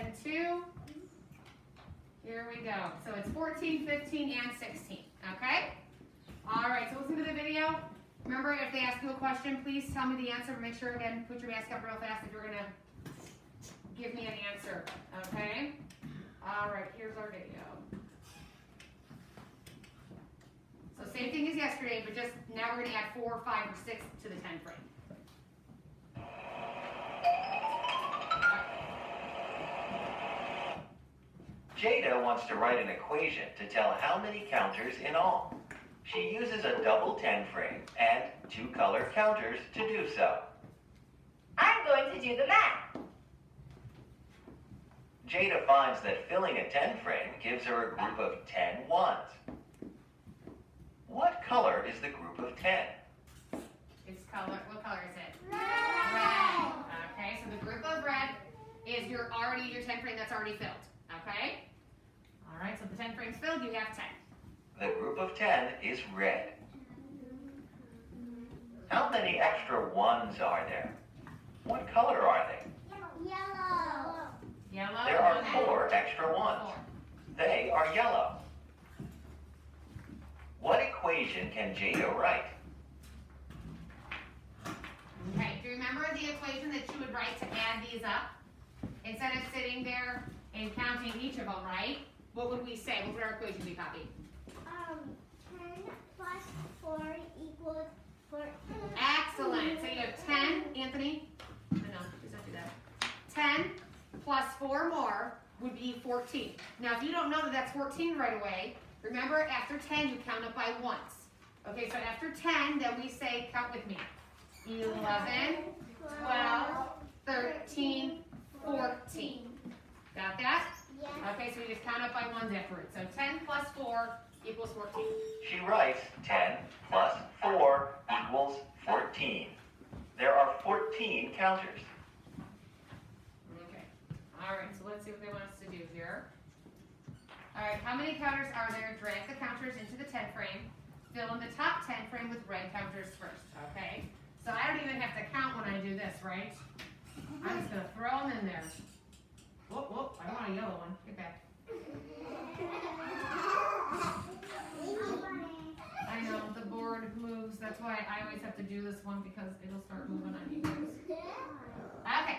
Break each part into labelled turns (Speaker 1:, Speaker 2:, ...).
Speaker 1: and 2. Here we go. So it's 14, 15, and 16. Okay? All right, so listen to the video. Remember, if they ask you a question, please tell me the answer. Make sure, again, put your mask up real fast if you're going to give me an answer. Okay? All right, here's our video. So same thing as yesterday, but just now we're going to add 4, 5, or 6 to the 10 frame.
Speaker 2: Jada wants to write an equation to tell how many counters in all. She uses a double 10 frame and two color counters to do so.
Speaker 3: I'm going to do the math.
Speaker 2: Jada finds that filling a 10 frame gives her a group of 10 ones. What color is the group of 10?
Speaker 1: It's color, what color is it?
Speaker 3: Red.
Speaker 1: Okay, so the group of red is your already your 10 frame that's already filled. Okay? All right, so the 10 frame's filled, you have 10.
Speaker 2: The group of 10 is red. How many extra ones are there? What color are they?
Speaker 3: Yellow.
Speaker 1: Yellow.
Speaker 2: There are four extra ones.
Speaker 1: Four.
Speaker 2: They are yellow. What equation can Jada write?
Speaker 1: Okay, do you remember the equation that you would write to add these up? Instead of sitting there and counting each of them, right? What would we say? What would our equation be, Poppy?
Speaker 3: Um, 10 plus 4 equals 14.
Speaker 1: Excellent. So you have 10, Anthony. No, no, please don't do that. 10 plus 4 more would be 14. Now, if you don't know that that's 14 right away, remember after 10, you count up by ones. Okay, so after 10, then we say, count with me. 11, 12, 13, 14. Got that?
Speaker 3: Yes.
Speaker 1: Okay, so we just count up by ones afterwards. So 10 plus 4 equals 14.
Speaker 2: She writes 10 plus 4 equals 14. There are 14 counters.
Speaker 1: Okay. All right, so let's see what they want us to do here. All right, how many counters are there? Drag the counters into the 10 frame. Fill in the top 10 frame with red counters first, okay? So I don't even have to count when I do this, right? I'm just gonna throw them in there. Whoop, whoop, I want a yellow one. Get back. I know, the board moves. That's why I always have to do this one because it'll start moving on you guys. Okay.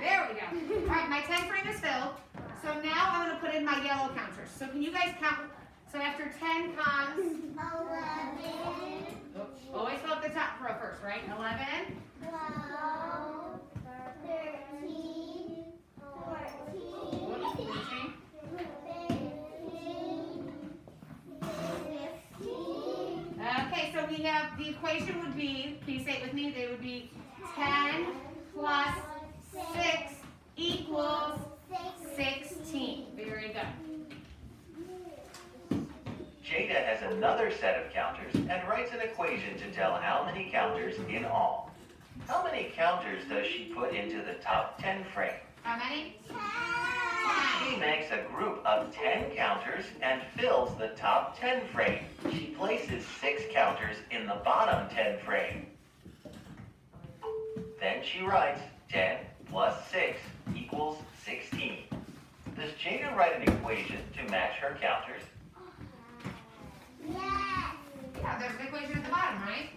Speaker 1: There we go. All right, my 10 frame is filled. So now I'm going to put in my yellow counters. So can you guys count? So after 10 comes,
Speaker 3: 11,
Speaker 1: oops, always up the top row first, right? 11,
Speaker 3: 12,
Speaker 1: Okay, so we have, the equation would be, can you say it with me? They would be 10 plus 6 equals 16. Very good.
Speaker 2: Jada has another set of counters and writes an equation to tell how many counters in all. How many counters does she put into the top 10 frame?
Speaker 1: How many?
Speaker 2: She makes a group of 10 counters and fills the top 10 frame. She places 6 counters in the bottom 10 frame. Then she writes 10 plus 6 equals 16. Does Jada write an equation to match her counters?
Speaker 3: Yes.
Speaker 1: Yeah, there's an equation at the bottom, right?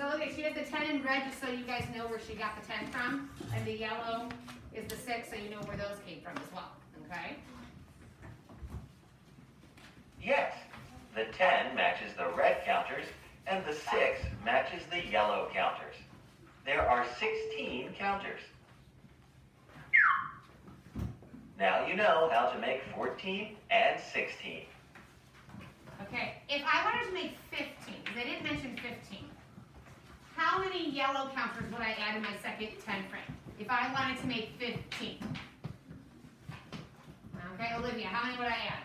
Speaker 1: So look at, she has the 10 in red just so you guys know where she got the 10 from. And the yellow is the 6 so you know where those came from as well, okay?
Speaker 2: Yes. The 10 matches the red counters and the 6 matches the yellow counters. There are 16 counters. Now you know how to make 14 and 16.
Speaker 1: Okay, if I wanted to make 15, because I didn't mention 15, how many yellow counters would I add in my second 10 frame? If I wanted to make 15. Okay, Olivia, how many would I add?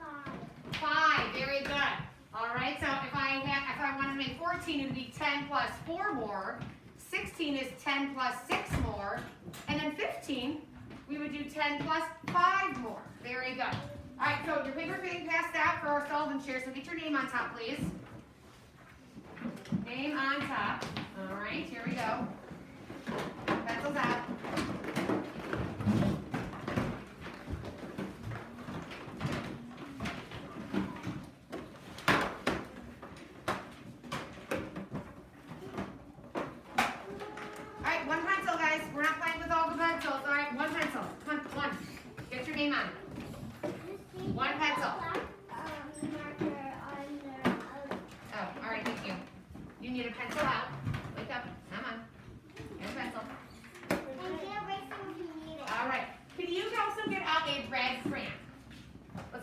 Speaker 3: Five.
Speaker 1: Five, very good. All right, so if I have, if I wanted to make 14, it would be 10 plus four more. 16 is 10 plus six more. And then 15, we would do 10 plus five more. Very good. All right, so your paper's being passed out for our Sullivan chair, so get your name on top, please. Name on top. All right, here we go. Pencils out.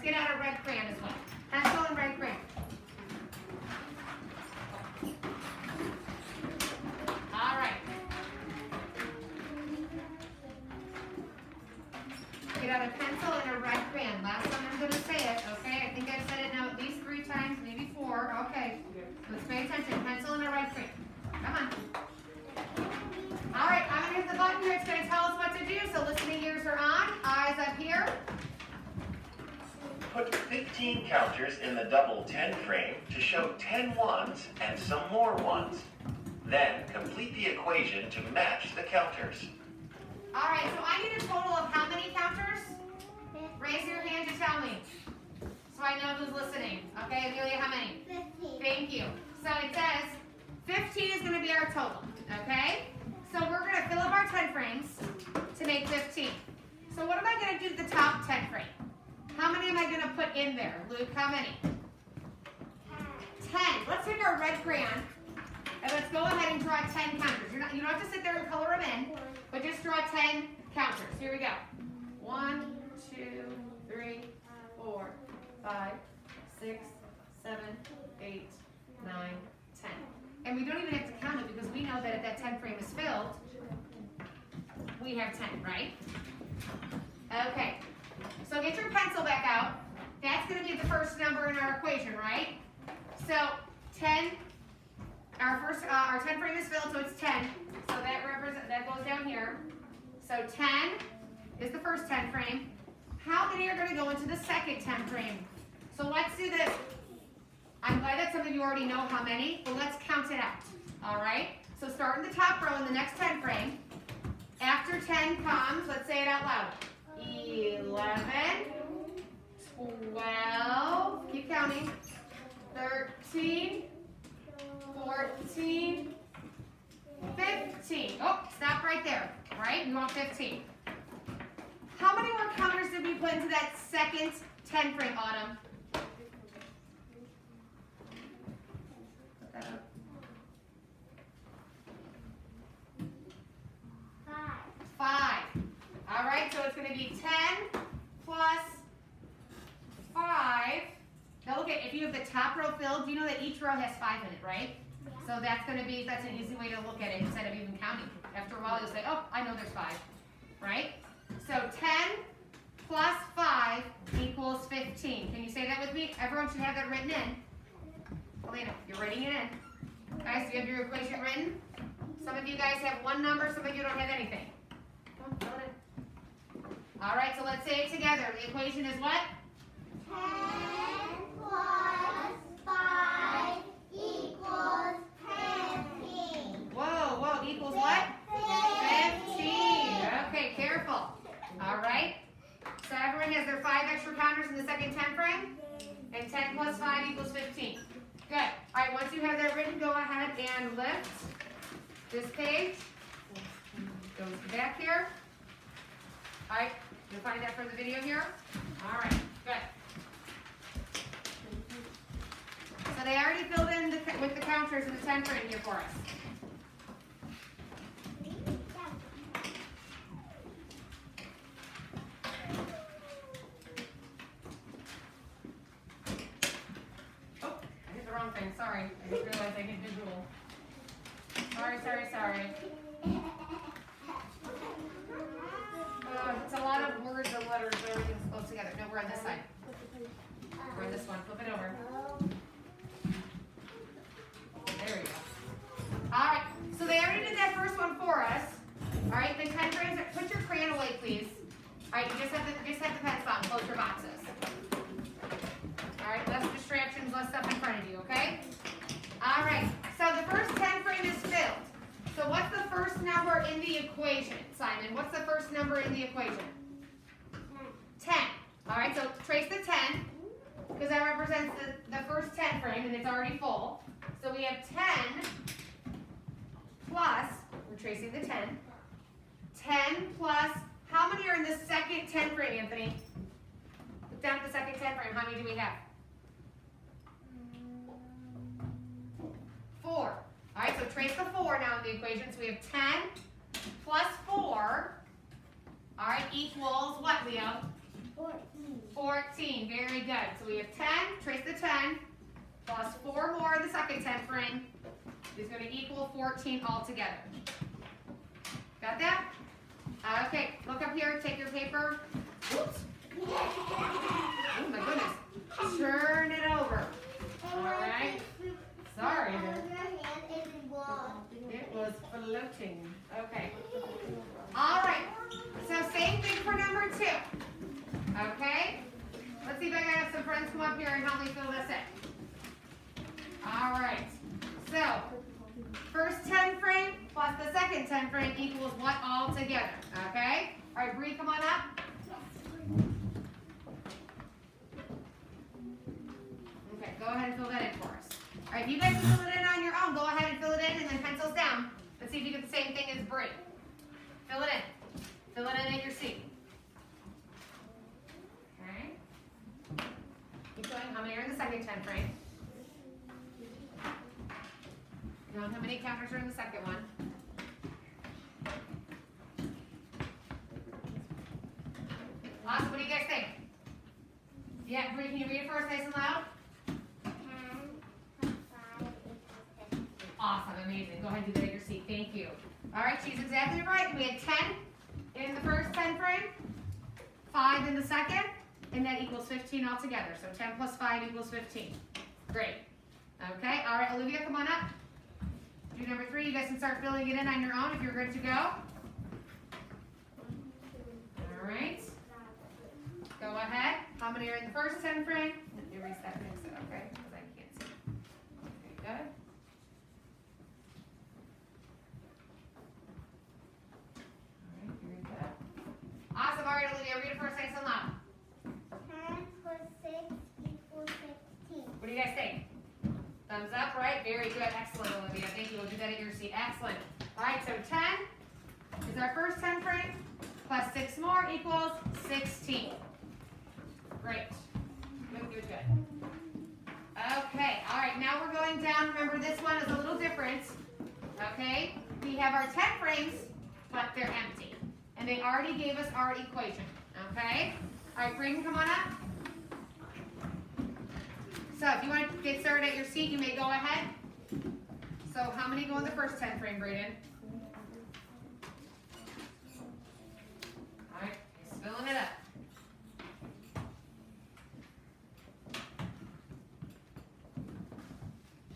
Speaker 1: Get out a red crayon as well. Pencil and red crayon. All right. Get out a pencil and a red crayon. Last time I'm gonna say it, okay? I think I've said it now at least three times, maybe four. Okay. Let's pay attention. Pencil and a red crayon. Come on. All right, I'm gonna hit the button here. It's gonna tell us what to do. So listening ears are on, eyes up here.
Speaker 2: Put 15 counters in the double 10 frame to show 10 ones and some more ones. Then complete the equation to match the counters.
Speaker 1: All right, so I need a total of how many counters? Raise your hand to tell me. So I know who's listening. Okay, Amelia, how many?
Speaker 3: Fifteen.
Speaker 1: Thank you. So it says 15 is gonna be our total, okay? So we're gonna fill up our 10 frames to make 15. So what am I gonna do to the top 10 frame? How many am I gonna put in there? Luke, how many?
Speaker 3: Ten.
Speaker 1: 10. Let's take our red crayon and let's go ahead and draw 10 counters. You're not, you don't have to sit there and color them in, but just draw 10 counters. Here we go. One, two, three, four, five, six, seven, eight, nine, ten. And we don't even have to count it because we know that if that 10 frame is filled, we have 10, right? Okay. So get your pencil back out. That's going to be the first number in our equation, right? So 10, our first, uh, our 10 frame is filled, so it's 10. So that represent that goes down here. So 10 is the first 10 frame. How many are going to go into the second 10 frame? So let's do this. I'm glad that some of you already know how many, but let's count it out. All right? So start in the top row in the next 10 frame. After 10 comes, let's say it out loud. 11, 12, keep counting. 13, 14, 15. Oh, stop right there, right? You want 15. How many more counters did we put into that second 10 frame, Autumn? top row filled, you know that each row has five in it, right? Yeah. So that's going to be, that's an easy way to look at it instead of even counting. After a while, you'll say, oh, I know there's five, right? So 10 plus 5 equals 15. Can you say that with me? Everyone should have that written in. Elena, you're writing it in. Guys, do you have your equation written? Some of you guys have one number, some of you don't have anything. All right, so let's say it together. The equation is what? 10. And lift this page. Goes back here. All right, you'll find that for the video here. All right, good. So they already filled in the, with the counters in the 10 frame here for us. Oh, I hit the wrong thing. Sorry. I just realized I hit visual. Sorry, sorry, sorry. Uh, it's a lot of words and letters, everything's close together. No, we're on this side. We're on this one. Flip it over. There we go. All right. So they already did that first one for us. All right. The 10 frames. Put your crayon away, please. All right. You just have the just have the pen spot and close your boxes. All right. Less distractions, less stuff in front of you. Okay. All right. So the first 10 frame is filled. So what's the first number in the equation, Simon? What's the first number in the equation? 10. All right, so trace the 10, because that represents the, the first 10 frame, and it's already full. So we have 10 plus, we're tracing the 10, 10 plus, how many are in the second 10 frame, Anthony? Look down at the second 10 frame, how many do we have? Four. All right, so trace the four now in the equation. So we have 10 plus four, all right, equals what, Leo?
Speaker 3: 14.
Speaker 1: 14, very good. So we have 10, trace the 10, plus four more in the second 10 frame is gonna equal 14 altogether. Got that? Uh, okay, look up here, take your paper. Oops. Oh my goodness. Turn it over. Sorry.
Speaker 3: Hand is wrong.
Speaker 1: It was floating. Okay. All right. So same thing for number two. Okay. Let's see if I can have some friends come up here and help me fill this in. All right. So first 10 frame plus the second 10 frame equals what all together? Okay. All right, Bree, come on up. Okay, go ahead and fill that in for us. All right, you guys can fill it in on your own. Go ahead and fill it in and then pencils down. Let's see if you get the same thing as Bree. Fill it in. Fill it in at your seat. Okay. Keep going. How many are in the second 10 frame? Count how many counters are in the second one. Awesome. What do you guys think? Yeah, Bree, can you read it for us nice and loud?
Speaker 3: 10 plus 5 equals 15.
Speaker 1: Awesome, amazing. Go ahead and do that at your seat. Thank you. All right, she's exactly right. We had 10 in the first 10 frame, 5 in the second, and that equals 15 altogether. So 10 plus 5 equals 15. Great. Okay, all right, Olivia, come on up. Do number three. You guys can start filling it in on your own if you're good to go. All right, go ahead. How many are in the first 10 frame? Let me erase that next, okay? Because I can't see. Okay, good. Awesome, alright Olivia, read it first nice and loud.
Speaker 3: 10 plus 6 equals 15.
Speaker 1: What do you guys think? Thumbs up, right? Very good, excellent Olivia, thank you, we'll do that at your seat, excellent. Alright, so ten is our first ten frame, plus six more equals sixteen. Great, good, good, good. Okay, alright, now we're going down, remember this one is a little different, okay? We have our ten frames, but they're empty. And they already gave us our equation, okay? Alright, Braden, come on up. So if you want to get started at your seat, you may go ahead. So how many go in the first 10 frame, Braden? All right, he's filling it up.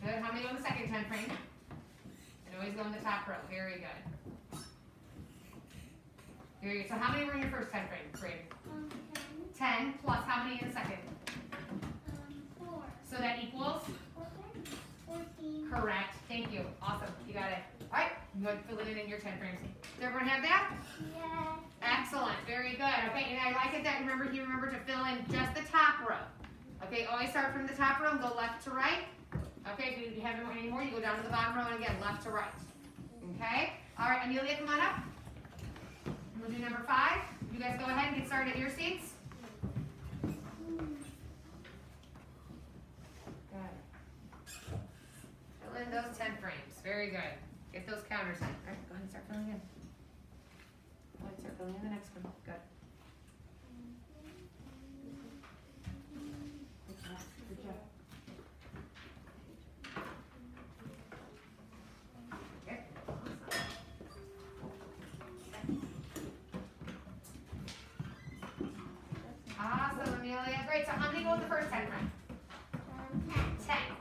Speaker 1: Good, how many go in the second 10 frame? And always go in the top row, very good. Very good, so how many were in your first 10 frame, Braden?
Speaker 3: Um,
Speaker 1: 10 plus how many in the second?
Speaker 3: 10, 4.
Speaker 1: So that equals?
Speaker 3: 14.
Speaker 1: Correct. Thank you. Awesome. You got it. All right. You go ahead and fill it in in your 10 frames. Does everyone have that?
Speaker 3: Yes.
Speaker 1: Excellent. Very good. Okay. And I like it that remember you remember to fill in just the top row. Okay. Always start from the top row and go left to right. Okay. If you have any more, you go down to the bottom row and again left to right. Okay. All right. Amelia, come on up. We'll do number five. You guys go ahead and get started at your seats. Fill in those 10 frames. Very good. Get those counters in. All right, go ahead and start filling in. Go ahead and start filling in the next one. Good. Good job. Good job. Awesome. Amelia. Great. So how many go in the first 10 frame?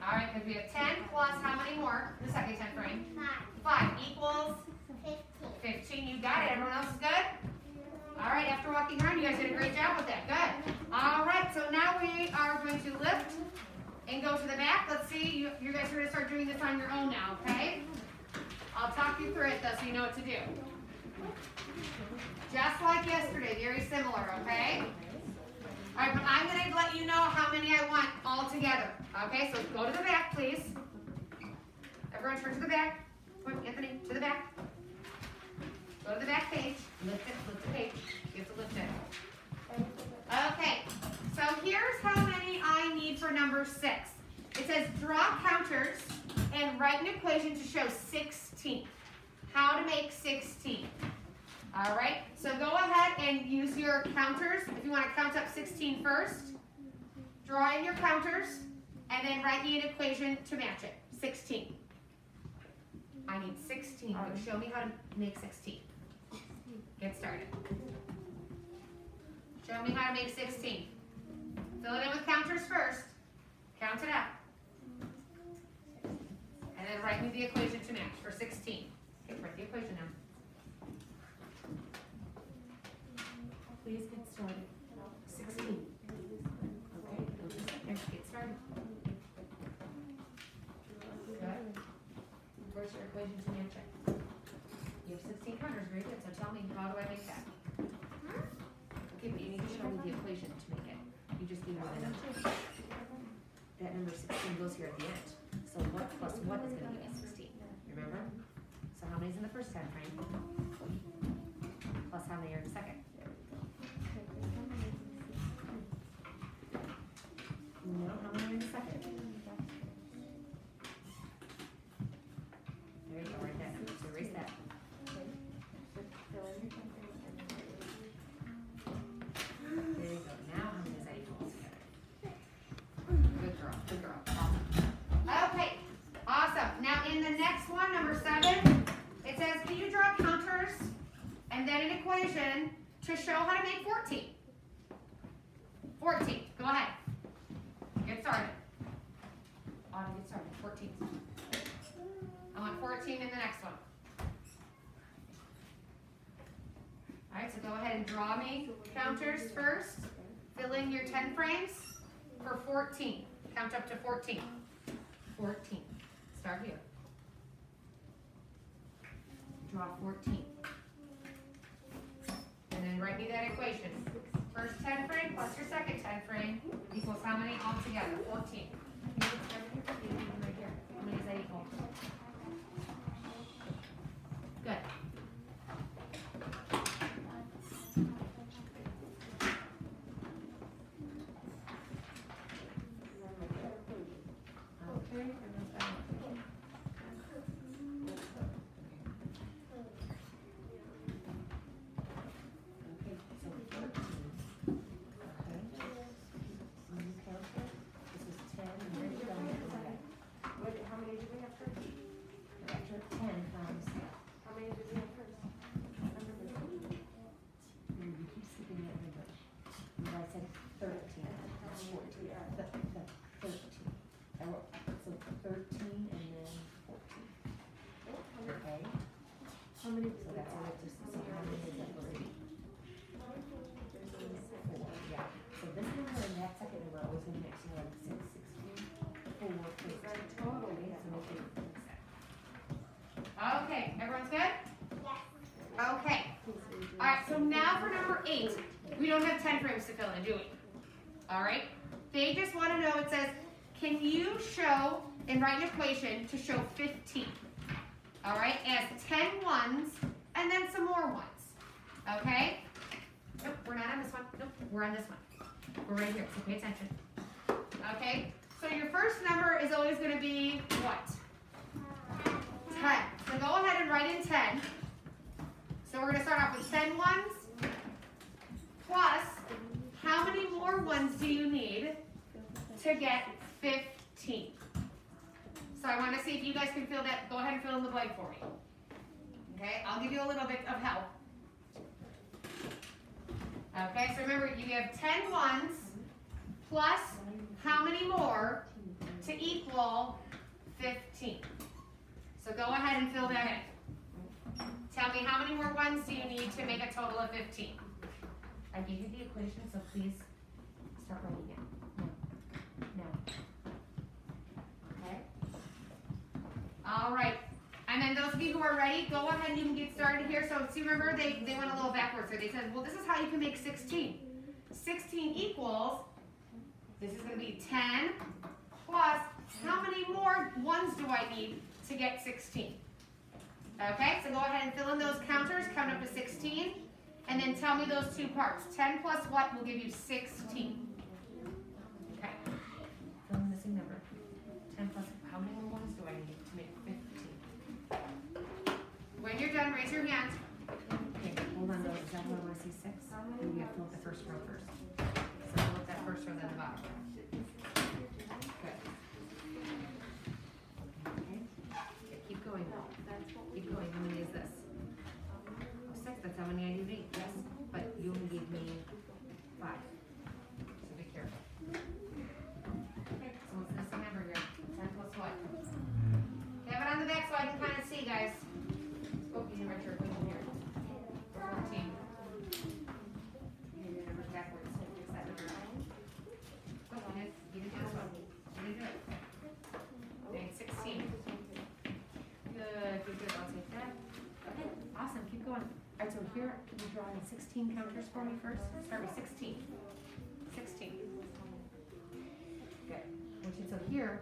Speaker 3: 10.
Speaker 1: 10. All right, because we have 10 plus how many more the second 10 frame?
Speaker 3: 5.
Speaker 1: 5 equals
Speaker 3: 15.
Speaker 1: 15. You got it. Everyone else is good? All right, after walking around, you guys did a great job with that. Good. All right, so now we are going to lift and go to the back. Let's see, you, you guys are going to start doing this on your own now, okay? I'll talk you through it though so you know what to do. Just like yesterday, very similar, okay? All right, but I'm going to let you know how many I want all together. Okay, so go to the back, please. Everyone turn to the back. Anthony, to the back. Go to the back page. Lift it, lift the page. You have to lift it. Okay, so here's how many I need for number six. It says draw counters and write an equation to show 16. How to make 16. All right, so go ahead and use your counters. If you want to count up 16 first, draw in your counters, and then write me an equation to match it. 16. I need 16. So show me how to make 16. Get started. Show me how to make 16. Fill it in with counters first. Count it out. And then write me the equation to match for 16. Okay, write the equation down. Please get started. 16. Okay, there. Get started. Good. Where's your equation to match it? You have 16 counters, very good. So tell me, how do I make that? Okay, but you need to show me the equation to make it. You just gave me the number. That number 16 goes here at the end. So what plus what is gonna give me 16? Remember? So how many's in the first 10 frame? Plus how many are in the second? No, how many are in the second? There you go, right that number. So erase that. There you go. Now how many does that equal altogether? Good girl, good girl. Awesome. Okay, awesome. Now in the next one, number seven, it says, can you draw counters and then an equation to show how to make 14? 14, go ahead. Get started. Autumn, get started, 14. I want 14 in the next one. All right, so go ahead and draw me counters first. Fill in your 10 frames for 14. Count up to 14. 14. Start here. Draw 14. Write me that equation. First 10 frame plus your second 10 frame equals how many altogether? 14. Right here. How many that equal? Good. Okay, and then that. Okay, so thirteen. Okay. On the counter, this is ten, and then you're gonna get that.
Speaker 4: What, how
Speaker 1: After ten comes,
Speaker 4: How many did we have first?
Speaker 1: you keep skipping that number. And I said thirteen, that's fourteen, the, the thirteen. I wrote, so thirteen and then fourteen. Okay?
Speaker 4: How many?
Speaker 1: So that's all it just, so how many is that going to be? Four, yeah. So this number and that second number are always gonna mix, you know, like six, sixteen, four, fifteen.
Speaker 4: Right, total,
Speaker 1: Okay,
Speaker 4: yeah.
Speaker 1: so make it mix that. Okay, everyone's good? Okay, alright, so now for number eight, we don't have ten frames to fill in, do we? Alright, they just wanna know, it says, can you show and write an equation to show fifteen? Alright, as 10 ones, and then some more ones, okay? Nope, we're not on this one, nope, we're on this one. We're right here, so pay attention. Okay, so your first number is always gonna be what? 10. So go ahead and write in 10. So we're gonna start off with 10 ones, plus, how many more ones do you need to get 15? So I wanna see if you guys can fill that, go ahead and fill in the blank for me. Okay, I'll give you a little bit of help. Okay, so remember, you have 10 ones, plus how many more to equal 15? So go ahead and fill that in. Tell me how many more ones do you need to make a total of 15? I gave you the equation, so please start writing it. No. No. Okay? All right. And then those of you who are ready, go ahead and you can get started here. So see, remember, they, they went a little backwards there. They said, well, this is how you can make 16. 16 equals, this is going to be 10 plus, how many more ones do I need to get 16? Okay, so go ahead and fill in those counters, count up to 16, and then tell me those two parts. 10 plus what will give you 16. Okay. Fill in the missing number. 10 plus, how many more ones do I need to make 15? When you're done, raise your hand. Okay, hold on those. Is that where I see six? And we have to look at the first row first. So look at that first row, then the bottom row. 16 counters for me first? Start with 16. 16. Good. so here,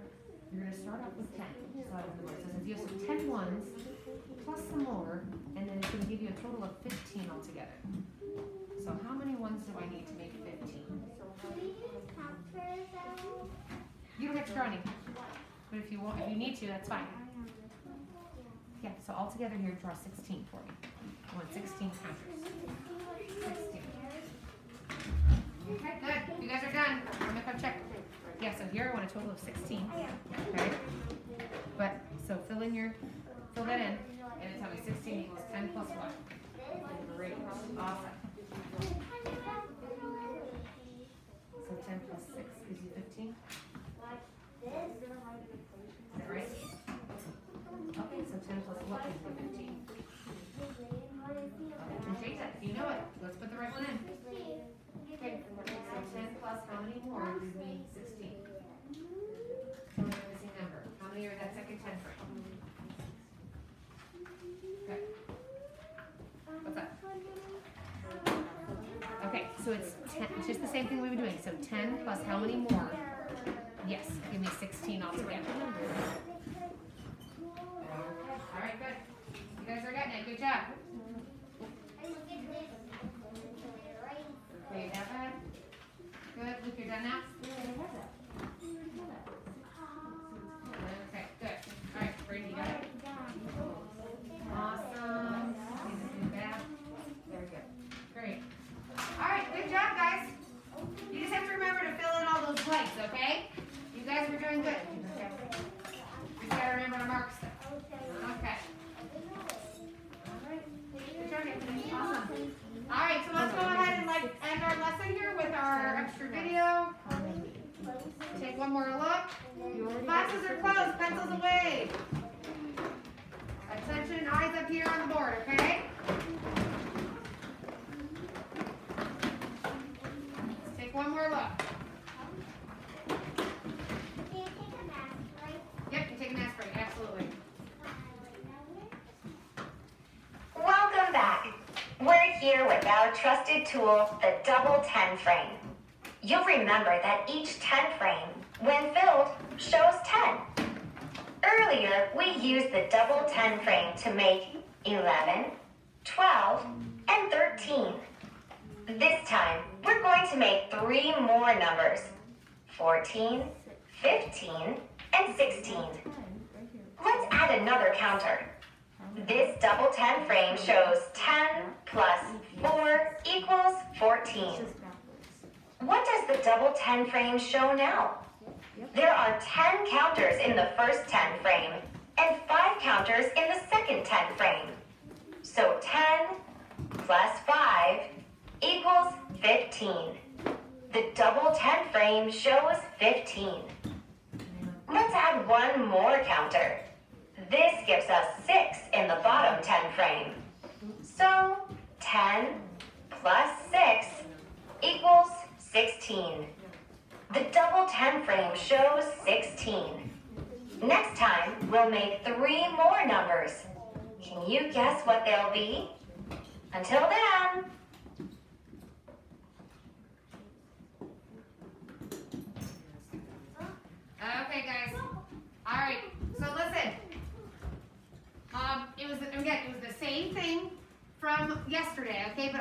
Speaker 1: you're going to start off with 10. So, so since you have some 10 ones, plus some more, and then it's going to give you a total of 15 altogether. So how many ones do I need to make
Speaker 3: 15?
Speaker 1: You don't have to draw any. But if you want, if you need to, that's fine. Yeah, so all together here, draw 16 for me. I want 16 counters. 16. Okay, good. You guys are done. I'm going to come check. Yeah, so here I want a total of 16. Okay? But, so fill in your, fill that in, and it's tell 16 equals 10 plus 1. Great. Awesome. So 10 plus 6 gives you 15. Plus how many more gives me sixteen? Tell me the missing number, how many are in that second ten frame? Okay. What's that? Okay, so it's ten, it's just the same thing we've been doing, so ten plus how many more? Yes, give me sixteen altogether. Alright, good. You guys are getting it, good job. Okay, bad? Good, Luke, you're done now? Okay, good. Alright, Brady, you got it? Awesome. Didn't do bad. Very good. Great. Alright, good job, guys. You just have to remember to fill in all those blanks, okay? You guys were doing good. You just have to- you just gotta remember to mark stuff. Okay. Alright. Good job, Anthony. Awesome. Alright, so let's go ahead and like end our lesson here with our extra video. Take one more look. Classes are closed, pencils away. Attention, eyes up here on the board, okay? Let's take one more look. Yep, you take an aspirin, absolutely.
Speaker 5: Welcome back. We're here with our trusted tool, the double 10 frame. You'll remember that each 10 frame, when filled, shows 10. Earlier, we used the double 10 frame to make 11, 12, and 13. This time, we're going to make three more numbers 14, 15, and 16. Let's add another counter. This double 10 frame shows 10 plus 4 equals 14. What does the double 10 frame show now? There are 10 counters in the first 10 frame and 5 counters in the second 10 frame. So 10 plus 5 equals 15. The double 10 frame shows 15. Let's add one more counter. This gives us 6 in the bottom 10 frame. So 10 plus 6 equals 16. The double 10 frame shows 16. Next time, we'll make three more numbers. Can you guess what they'll be? Until then,
Speaker 1: Okay, guys. All right. So listen. Um, it was again, it was the same thing from yesterday. Okay, but